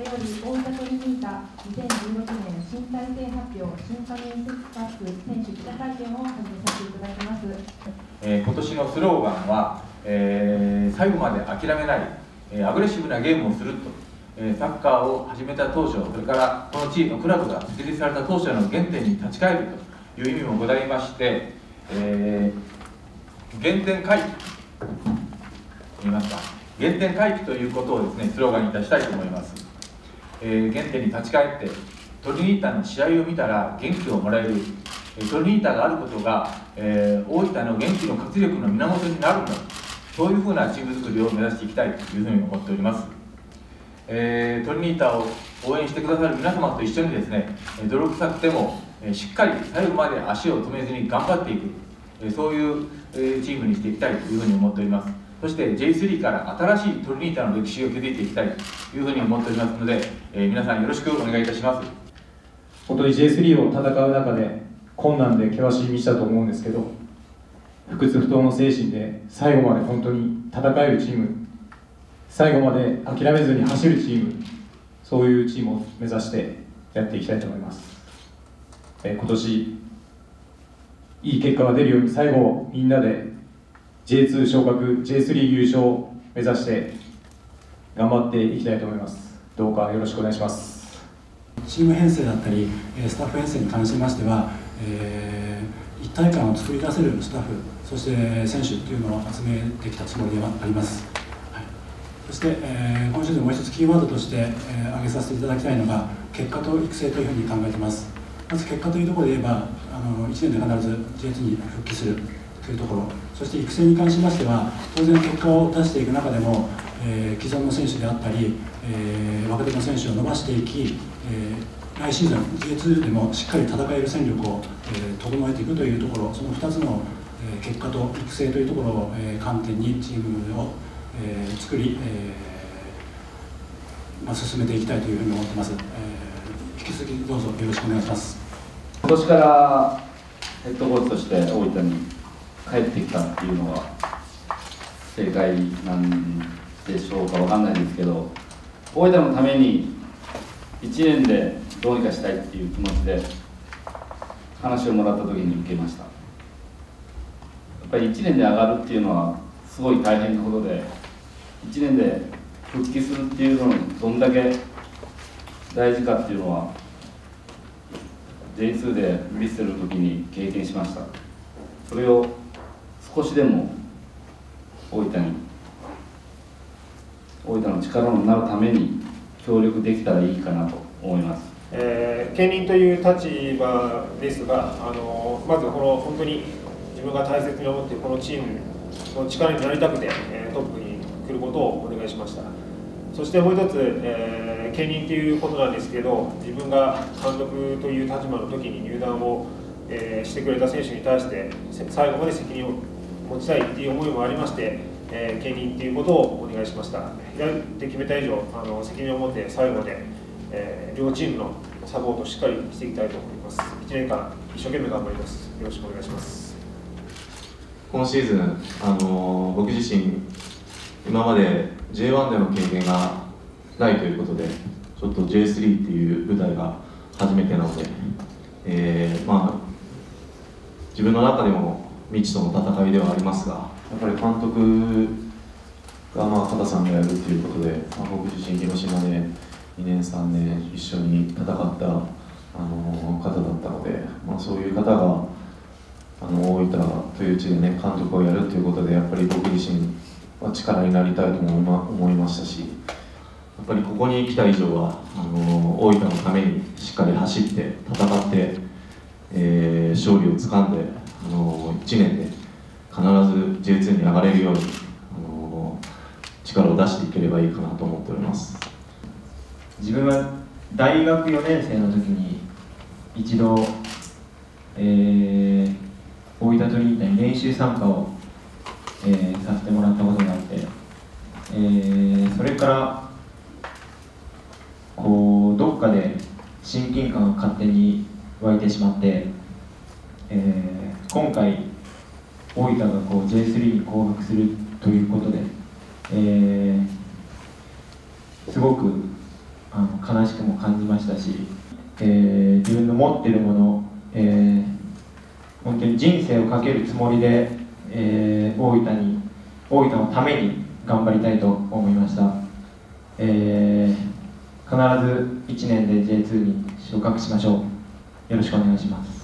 れより大分トリニータ2016年新体制発表新加入カップ選手記者会見を始めさせていただきます、えー、今年のスローガンは、えー、最後まで諦めない、えー、アグレッシブなゲームをすると、えー、サッカーを始めた当初それからこの地域のクラブが設立された当初の原点に立ち返るという意味もございまして、えー、原点回帰言いますか原点回帰ということをですねスローガンにいたしたいと思います、えー、原点に立ち返ってトリニータの試合を見たら元気をもらえるトリニータがあることが、えー、大分の元気の活力の源になるんだ。そういうふうなチーム作りを目指していきたいというふうに思っております、えー、トリニータを応援してくださる皆様と一緒にですね努力さくてもしっかり最後まで足を止めずに頑張っていく。そういうチームにしていきたいというふうに思っております。そして J3 から新しいトリニータの歴史を築いていきたいというふうに思っておりますので、えー、皆さんよろしくお願いいたします。本当に J3 を戦う中で困難で険しい道だと思うんですけど不屈不当の精神で最後まで本当に戦えるチーム最後まで諦めずに走るチームそういうチームを目指してやっていきたいと思います、えー、今年いい結果が出るように最後みんなで J2 昇格 J3 優勝を目指して頑張っていきたいと思います。どうかよろしくお願いします。チーム編成だったりスタッフ編成に関しましては、えー、一体感を作り出せるスタッフそして選手っていうのを集めてきたつもりではあります、はい、そして、えー、今シーズンもう一つキーワードとして、えー、挙げさせていただきたいのが結果と育成というふうに考えています。まず結果というところで言えばあの1年で必ず J2 に復帰する。というところ。そして育成に関しましては当然結果を出していく中でも、えー、既存の選手であったり、えー、若手の選手を伸ばしていき、えー、来シーズン J2 でもしっかり戦える戦力を、えー、整えていくというところ。その2つの、結果と育成というところを、えー、観点にチームを、えー、作り、えーまあ、進めていきたいというふうに思ってます、えー、引き続きどうぞよろしくお願いします。今年からヘッドコーチとして大分に帰ってきたっていうのは正解なんでしょうかわかんないですけど大分のために1年でどうにかしたいっていう気持ちで話をもらった時に受けました。やっぱり1年で上がるっていうのはすごい大変なことで1年で復帰するっていうのにどんだけ大事かっていうのは J2 でヴィッセルの時に経験しました。それを少しでも大分に大分の力になるために協力できたらいいかなと思います。えー、兼任という立場ですが、あのまずこの本当に自分が大切に思っているこのチームの力になりたくて、えー、トップに来ることをお願いしました。そしてもう一つ、えー、兼任ということなんですけど、自分が監督という立場の時に入団を、えー、してくれた選手に対して最後まで責任を持ちたいっていう思いもありまして、えー、兼任っていうことをお願いしました。やるって決めた以上あの責任を持って最後まで、えー、両チームのサポートをしっかりしていきたいと思います。1年間一生懸命頑張ります。よろしくお願いします。今シーズン、あの僕自身今まで J1 での経験がないということでちょっと J3 っていう舞台が初めてなので、えー、まあ自分の中でも未知との戦いではありますがやっぱり監督がまあ片さんがやるということで、まあ、僕自身広島で2年3年一緒に戦ったあの方だったので、まあ、そういう方があの大分という地でね監督をやるということでやっぱり僕自身は力になりたいとも思いましたしやっぱりここに来た以上はあの大分のためにしっかり走って戦って、えー、勝利をつかんであの1年で必ず J2 に上がれるようにあの力を出していければいいかなと思っております。自分は大学4年生の時に一度、えー、大分トリニータに練習参加を、えー、させてもらったことがあって、えー、それからこうどっかで親近感が勝手に湧いてしまって、えー今回大分がこう J3 に降格するということで、えー、すごくあの悲しくも感じましたし、えー自分の持ってるもの、えー本当に人生をかけるつもりで、えー大分に大分のために頑張りたいと思いました、え必ず1年で J2 に昇格しましょう。よろしくお願いします、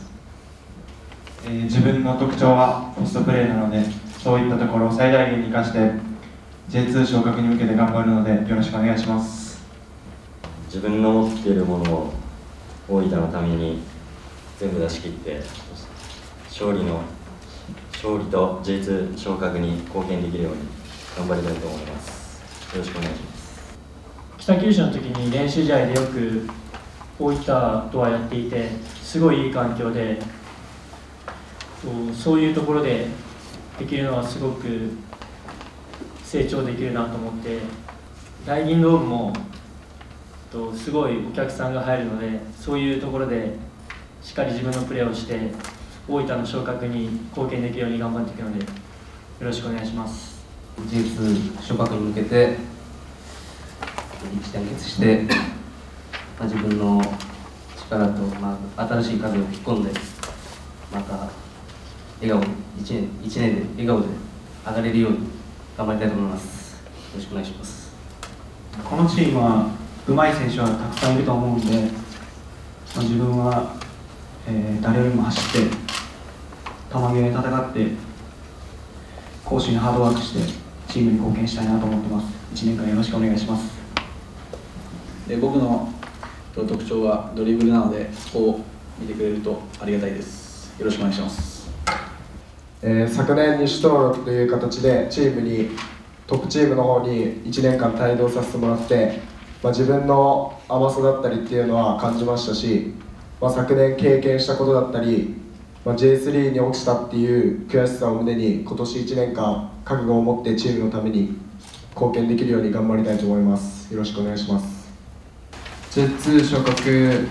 えー自分の特徴はポストプレーなのでそういったところを最大限に生かして J2 昇格に向けて頑張るのでよろしくお願いします。自分の持っているものを大分のために全部出し切って勝利の勝利と J2 昇格に貢献できるように頑張りたいと思います。よろしくお願いします。北九州の時に練習試合でよく大分とはやっていてすごいいい環境でそういうところでできるのはすごく成長できるなと思って大銀ドームもとすごいお客さんが入るのでそういうところでしっかり自分のプレーをして大分の昇格に貢献できるように頑張っていくのでよろしくお願いします。J2 昇格に向けて一致団結して、まあ、自分の力と、まあ、新しい風を吹き込んでまた笑顔1年一年で笑顔で上がれるように頑張りたいと思います。よろしくお願いします。このチームは上手い選手はたくさんいると思うんで、まあ、自分は、えー誰よりも走って球際で戦って攻守にハードワークしてチームに貢献したいなと思ってます。1年間よろしくお願いします。で僕のと特徴はドリブルなのでここを見てくれるとありがたいです。よろしくお願いしますえー昨年西登録という形でチームにトップチームの方に1年間帯同させてもらって、まあ、自分の甘さだったりっていうのは感じましたし、まあ、昨年経験したことだったり、まあ、J3 に落ちたっていう悔しさを胸に今年1年間覚悟を持ってチームのために貢献できるように頑張りたいと思います。よろしくお願いします。J2 昇格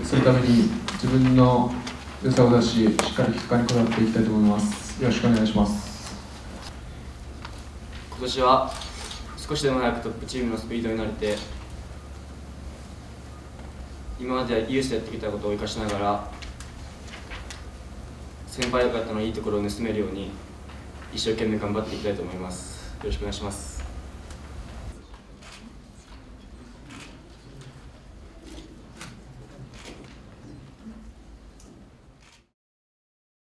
するために自分の良さを出ししっかり結果にこだわっていきたいと思いますよろしくお願いします。今年は少しでも早くトップチームのスピードになれて今までユースでやってきたことを生かしながら先輩方のいいところを盗めるように一生懸命頑張っていきたいと思います。よろしくお願いします。